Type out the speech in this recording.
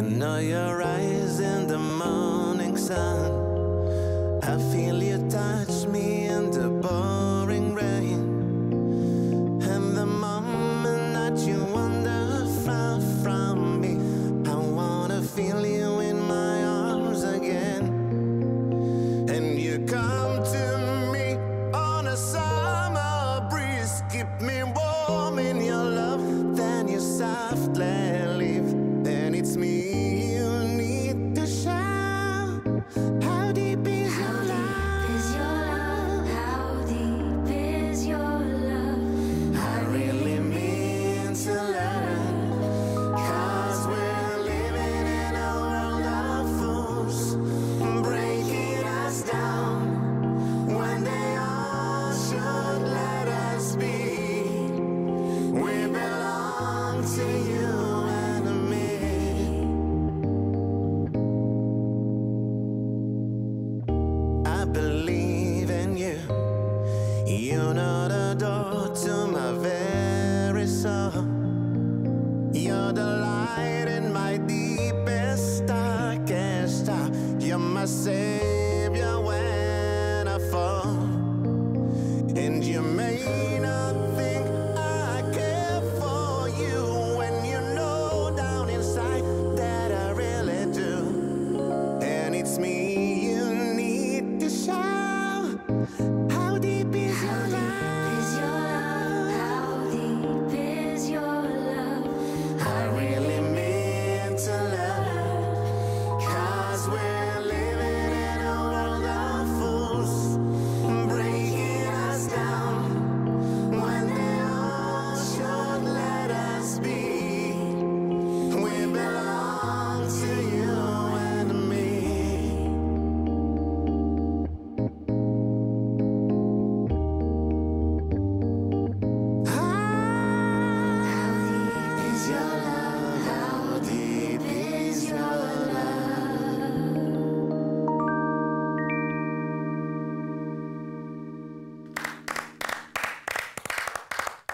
I know your eyes in the morning sun. I feel you touch me in the bone. believe in you. You're not a door to my very soul. You're the light in my deepest, darkest hour. You're my savior when I fall. And you may not.